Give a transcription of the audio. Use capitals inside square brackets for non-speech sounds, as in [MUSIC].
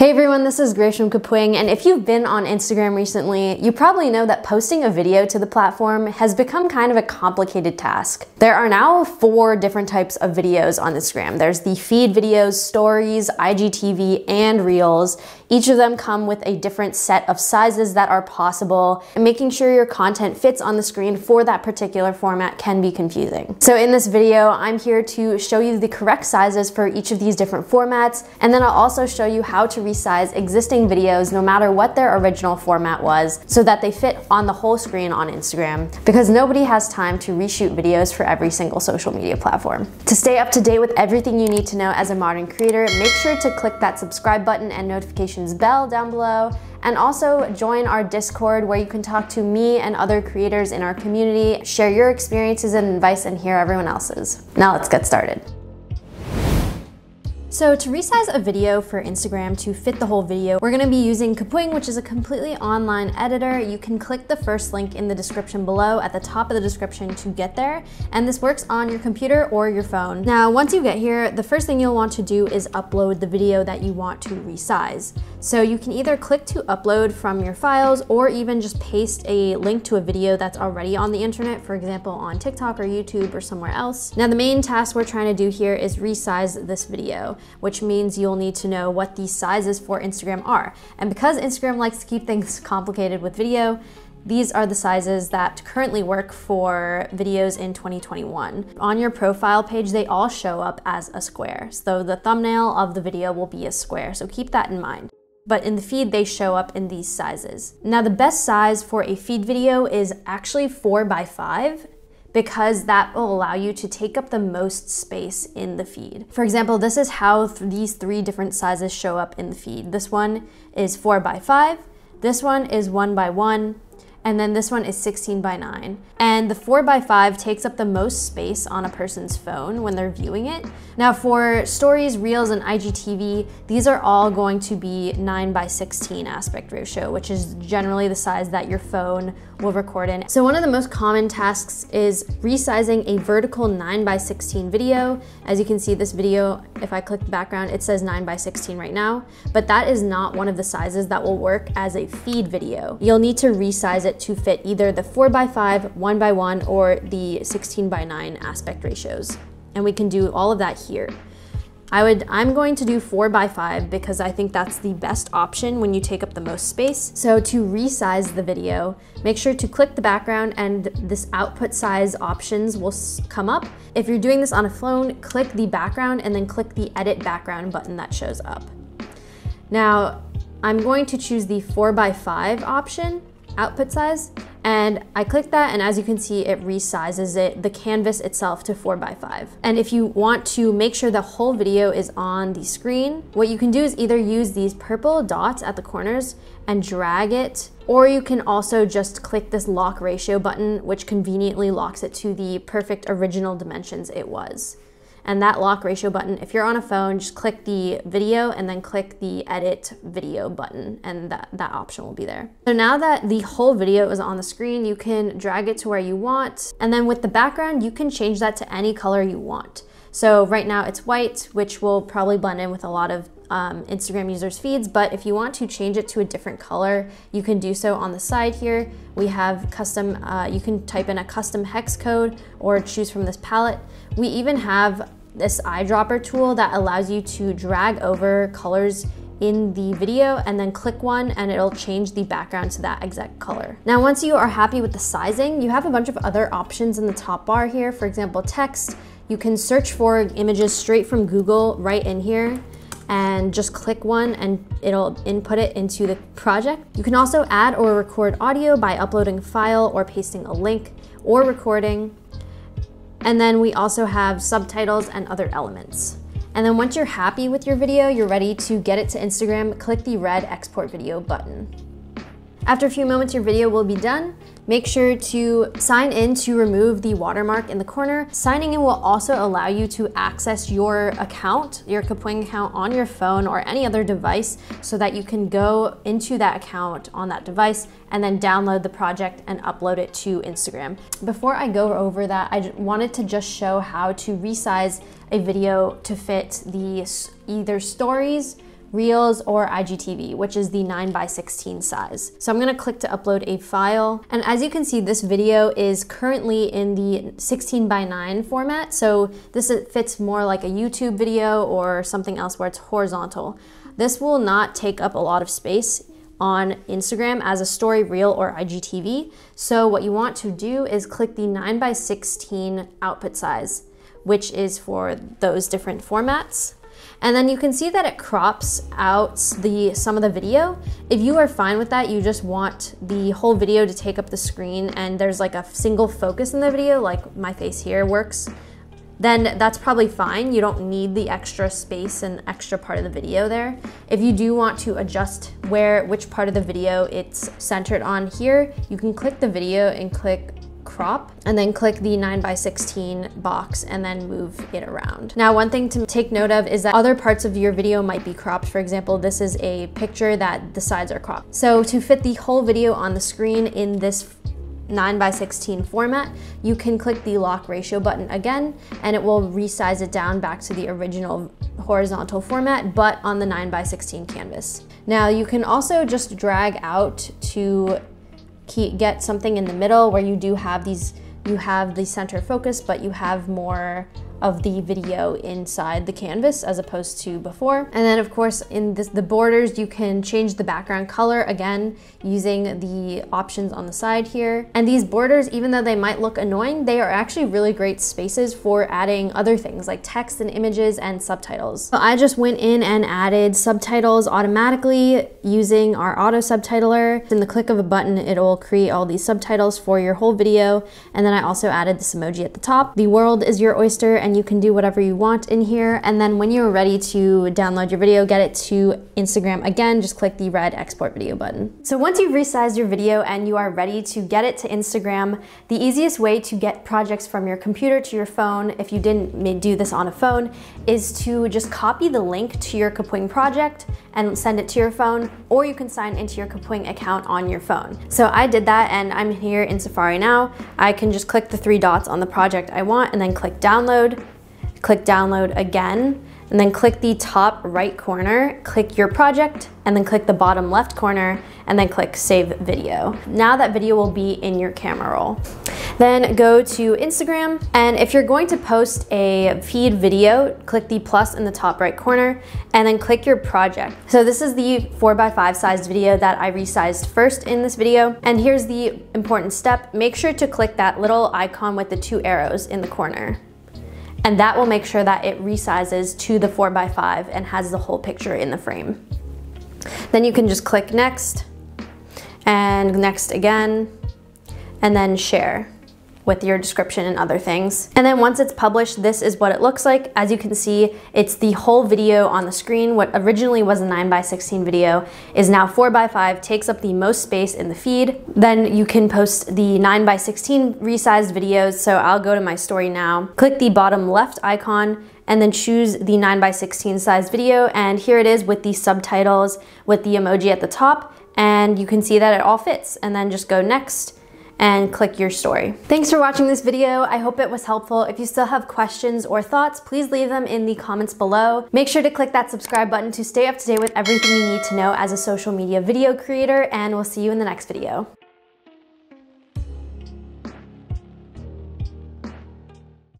Hey everyone, this is Grace from Kapwing, and if you've been on Instagram recently, you probably know that posting a video to the platform has become kind of a complicated task. There are now four different types of videos on Instagram. There's the feed videos, stories, IGTV, and reels. Each of them come with a different set of sizes that are possible, and making sure your content fits on the screen for that particular format can be confusing. So in this video, I'm here to show you the correct sizes for each of these different formats, and then I'll also show you how to resize existing videos no matter what their original format was so that they fit on the whole screen on Instagram because nobody has time to reshoot videos for every single social media platform. To stay up to date with everything you need to know as a modern creator, make sure to click that subscribe button and notifications bell down below and also join our Discord where you can talk to me and other creators in our community, share your experiences and advice, and hear everyone else's. Now let's get started. So to resize a video for Instagram to fit the whole video, we're gonna be using Kapwing, which is a completely online editor. You can click the first link in the description below at the top of the description to get there. And this works on your computer or your phone. Now, once you get here, the first thing you'll want to do is upload the video that you want to resize. So you can either click to upload from your files or even just paste a link to a video that's already on the internet, for example, on TikTok or YouTube or somewhere else. Now, the main task we're trying to do here is resize this video which means you'll need to know what the sizes for Instagram are. And because Instagram likes to keep things [LAUGHS] complicated with video, these are the sizes that currently work for videos in 2021. On your profile page, they all show up as a square. So the thumbnail of the video will be a square, so keep that in mind but in the feed they show up in these sizes. Now the best size for a feed video is actually 4 by 5 because that will allow you to take up the most space in the feed. For example, this is how th these three different sizes show up in the feed. This one is 4 by 5, this one is 1 by 1, and then this one is 16 by 9. And the 4 by 5 takes up the most space on a person's phone when they're viewing it. Now for stories, reels, and IGTV, these are all going to be 9 by 16 aspect ratio, which is generally the size that your phone will record in. So one of the most common tasks is resizing a vertical 9 by 16 video. As you can see this video, if I click the background, it says 9 by 16 right now, but that is not one of the sizes that will work as a feed video. You'll need to resize it to fit either the 4 by 5 1 by 1 or the 16 by 9 aspect ratios. And we can do all of that here. I would, I'm going to do four by five because I think that's the best option when you take up the most space. So to resize the video, make sure to click the background and this output size options will come up. If you're doing this on a phone, click the background and then click the edit background button that shows up. Now, I'm going to choose the four by five option output size and I click that and as you can see it resizes it the canvas itself to 4 by 5 and if you want to make sure the whole video is on the screen what you can do is either use these purple dots at the corners and drag it or you can also just click this lock ratio button which conveniently locks it to the perfect original dimensions it was and that lock ratio button, if you're on a phone, just click the video and then click the edit video button and that, that option will be there. So now that the whole video is on the screen, you can drag it to where you want. And then with the background, you can change that to any color you want. So right now it's white, which will probably blend in with a lot of um, Instagram users' feeds, but if you want to change it to a different color, you can do so on the side here. We have custom, uh, you can type in a custom hex code or choose from this palette. We even have this eyedropper tool that allows you to drag over colors in the video and then click one and it'll change the background to that exact color. Now once you are happy with the sizing, you have a bunch of other options in the top bar here. For example, text, you can search for images straight from Google right in here and just click one and it'll input it into the project. You can also add or record audio by uploading a file or pasting a link or recording. And then we also have subtitles and other elements. And then once you're happy with your video, you're ready to get it to Instagram, click the red export video button. After a few moments, your video will be done. Make sure to sign in to remove the watermark in the corner. Signing in will also allow you to access your account, your Kapwing account on your phone or any other device so that you can go into that account on that device and then download the project and upload it to Instagram. Before I go over that, I wanted to just show how to resize a video to fit the either stories, Reels or IGTV, which is the 9 by 16 size. So I'm gonna click to upload a file. And as you can see, this video is currently in the 16 by 9 format. So this fits more like a YouTube video or something else where it's horizontal. This will not take up a lot of space on Instagram as a story reel or IGTV. So what you want to do is click the 9 by 16 output size, which is for those different formats. And then you can see that it crops out the some of the video. If you are fine with that, you just want the whole video to take up the screen and there's like a single focus in the video, like my face here works, then that's probably fine. You don't need the extra space and extra part of the video there. If you do want to adjust where, which part of the video it's centered on here, you can click the video and click and then click the 9 by 16 box and then move it around. Now one thing to take note of is that other parts of your video might be cropped. For example, this is a picture that the sides are cropped. So to fit the whole video on the screen in this 9 by 16 format, you can click the lock ratio button again and it will resize it down back to the original horizontal format, but on the 9 by 16 canvas. Now you can also just drag out to get something in the middle where you do have these, you have the center focus, but you have more of the video inside the canvas as opposed to before. And then of course in this, the borders, you can change the background color again using the options on the side here. And these borders, even though they might look annoying, they are actually really great spaces for adding other things like text and images and subtitles. So I just went in and added subtitles automatically using our auto subtitler. In the click of a button, it'll create all these subtitles for your whole video. And then I also added this emoji at the top. The world is your oyster and you can do whatever you want in here. And then when you're ready to download your video, get it to Instagram again, just click the red export video button. So once you've resized your video and you are ready to get it to Instagram, the easiest way to get projects from your computer to your phone, if you didn't do this on a phone, is to just copy the link to your Kapwing project and send it to your phone, or you can sign into your Kapwing account on your phone. So I did that and I'm here in Safari now. I can just click the three dots on the project I want and then click download, click download again, and then click the top right corner, click your project, and then click the bottom left corner, and then click save video. Now that video will be in your camera roll. Then go to Instagram, and if you're going to post a feed video, click the plus in the top right corner, and then click your project. So this is the 4x5 sized video that I resized first in this video, and here's the important step. Make sure to click that little icon with the two arrows in the corner and that will make sure that it resizes to the 4x5 and has the whole picture in the frame. Then you can just click next and next again and then share with your description and other things. And then once it's published, this is what it looks like. As you can see, it's the whole video on the screen. What originally was a 9 by 16 video is now 4 by 5 takes up the most space in the feed. Then you can post the 9 by 16 resized videos. So I'll go to my story now, click the bottom left icon, and then choose the 9 by 16 size video. And here it is with the subtitles with the emoji at the top. And you can see that it all fits. And then just go next and click your story. Thanks for watching this video. I hope it was helpful. If you still have questions or thoughts, please leave them in the comments below. Make sure to click that subscribe button to stay up to date with everything you need to know as a social media video creator, and we'll see you in the next video.